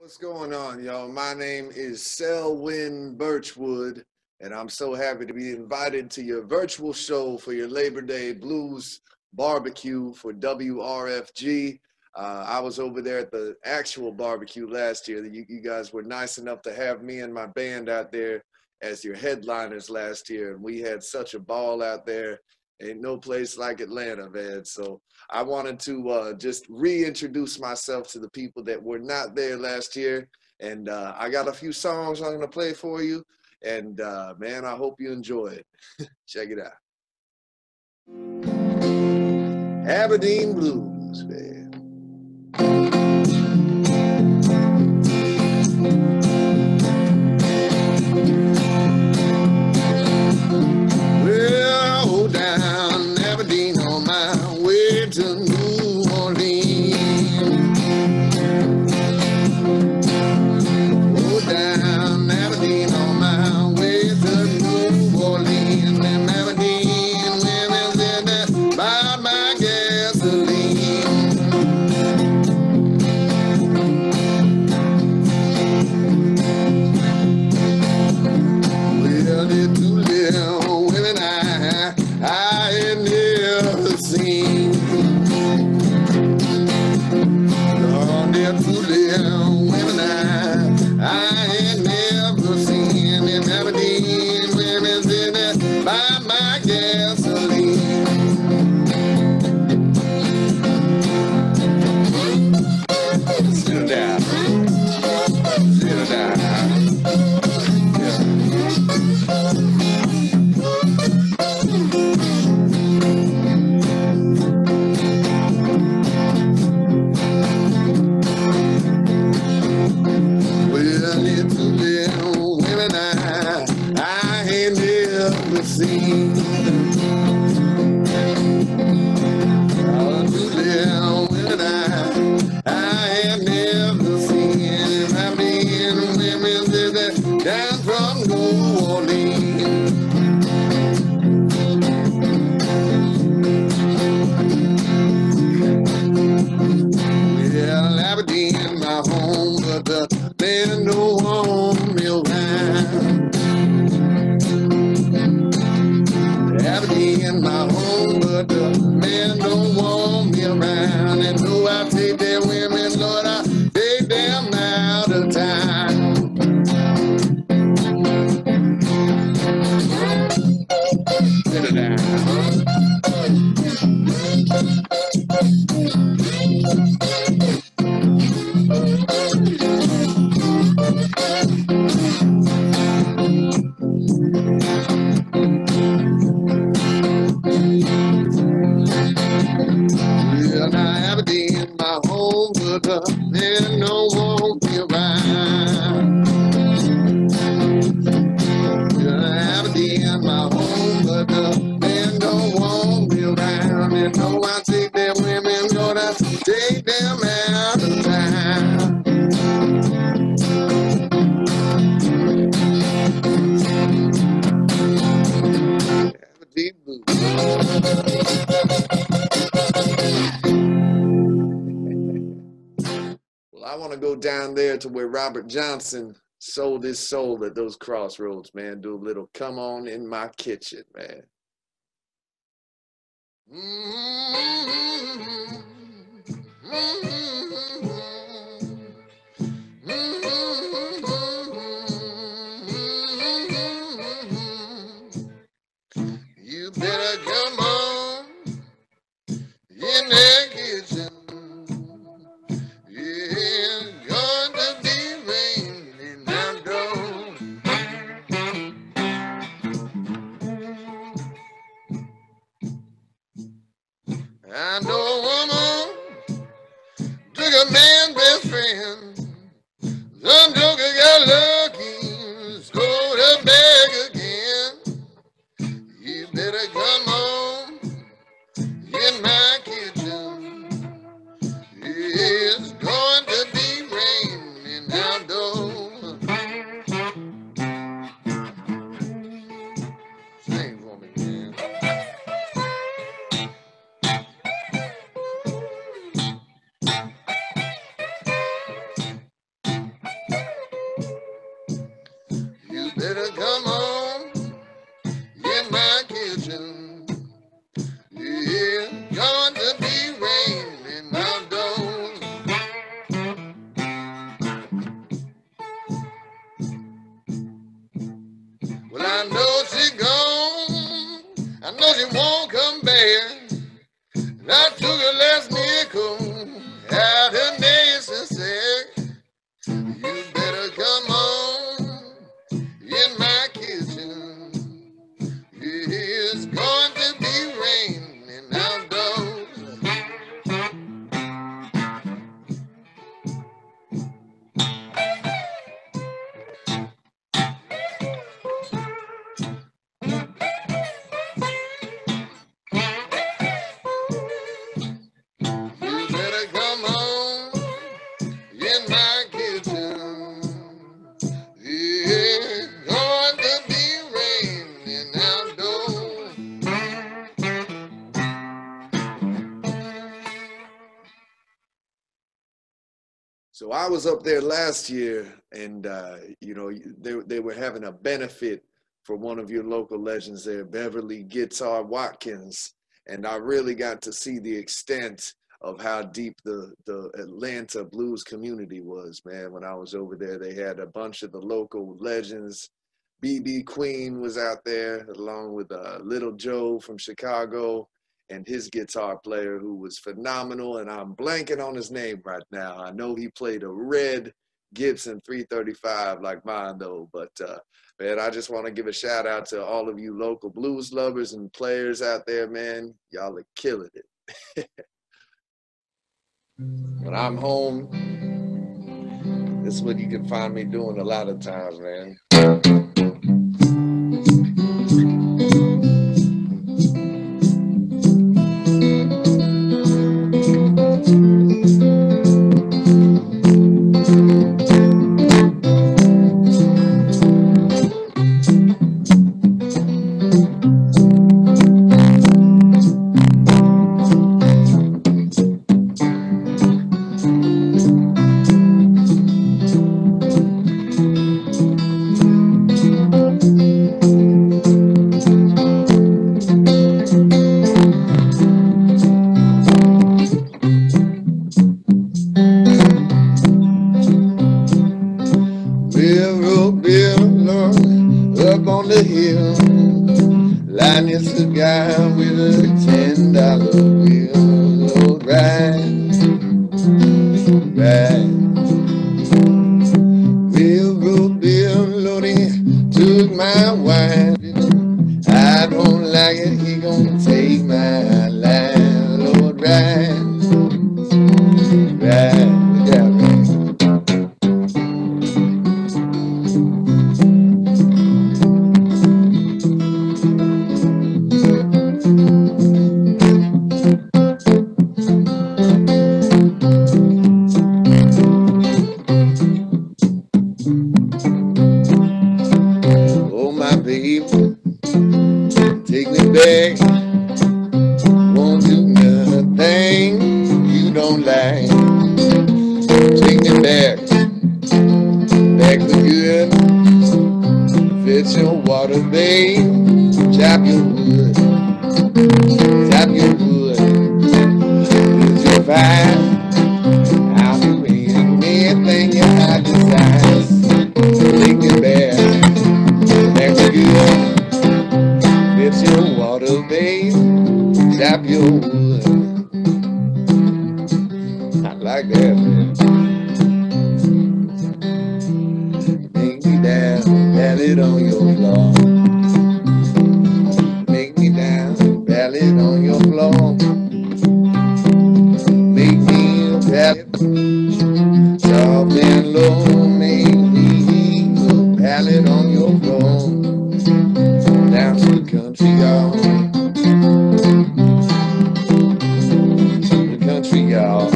What's going on, y'all? My name is Selwyn Birchwood, and I'm so happy to be invited to your virtual show for your Labor Day Blues barbecue for WRFG. Uh, I was over there at the actual barbecue last year. You, you guys were nice enough to have me and my band out there as your headliners last year, and we had such a ball out there. Ain't no place like Atlanta, man. So I wanted to uh, just reintroduce myself to the people that were not there last year. And uh, I got a few songs I'm going to play for you. And uh, man, I hope you enjoy it. Check it out. Aberdeen Blues, Lord, they're my mm-hmm. home, go down there to where Robert Johnson sold his soul at those crossroads, man. Do a little come on in my kitchen, man. You better come Some joker I know she gone. I know she won't I was up there last year, and uh, you know they they were having a benefit for one of your local legends there, Beverly Guitar Watkins, and I really got to see the extent of how deep the the Atlanta blues community was, man. When I was over there, they had a bunch of the local legends. BB Queen was out there along with uh, Little Joe from Chicago and his guitar player who was phenomenal. And I'm blanking on his name right now. I know he played a red Gibson 335 like mine though. But uh, man, I just want to give a shout out to all of you local blues lovers and players out there, man. Y'all are killing it. when I'm home, this is what you can find me doing a lot of times, man. Back, back of good. Fit your water, babe. Tap your wood. tap your wood. Use your vine. I'll be reading everything your heart desires. Take your bags. Back of good. Fit your water, babe. Tap your wood. I like that, man. Soft and low, maybe a pallet on your floor. Down to the country y'all. The country y'all.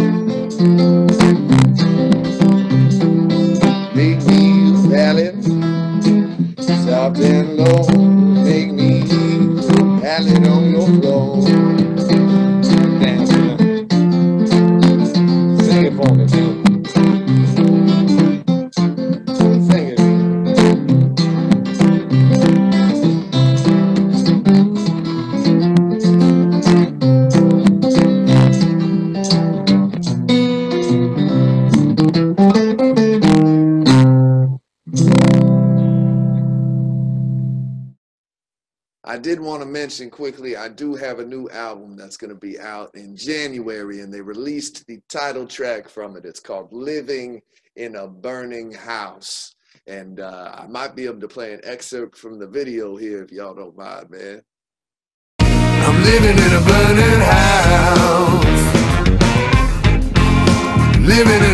Big me a pallet, soft and low. Make me a pallet on mention quickly, I do have a new album that's going to be out in January, and they released the title track from it. It's called Living in a Burning House. And uh, I might be able to play an excerpt from the video here if y'all don't mind, man. I'm living in a burning house. Living in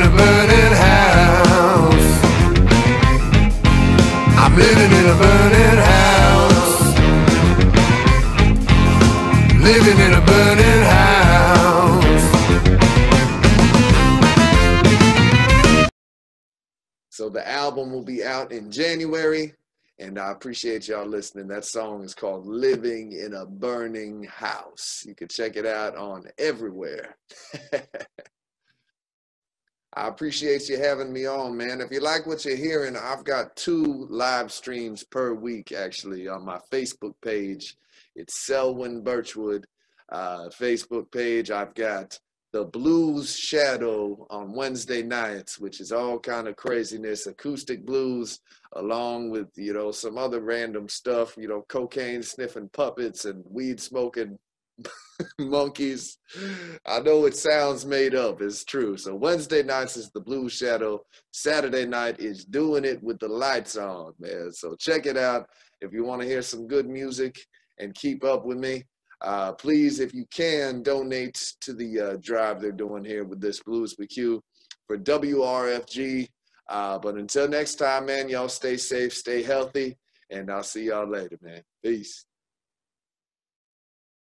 So the album will be out in January, and I appreciate y'all listening. That song is called Living in a Burning House. You can check it out on everywhere. I appreciate you having me on, man. If you like what you're hearing, I've got two live streams per week actually on my Facebook page. It's Selwyn Birchwood uh, Facebook page. I've got the Blues Shadow on Wednesday nights, which is all kind of craziness, acoustic blues, along with you know some other random stuff, you know, cocaine sniffing puppets and weed smoking monkeys. I know it sounds made up. It's true. So Wednesday nights is the Blue Shadow. Saturday night is doing it with the lights on, man. So check it out if you want to hear some good music and keep up with me. Uh, please, if you can, donate to the uh, drive they're doing here with this Blues with for WRFG. Uh, but until next time, man, y'all stay safe, stay healthy, and I'll see y'all later, man. Peace.